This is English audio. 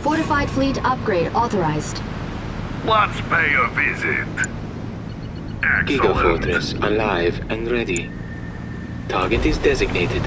Fortified fleet upgrade authorized. Let's pay a visit. Giga Fortress alive and ready. Target is designated.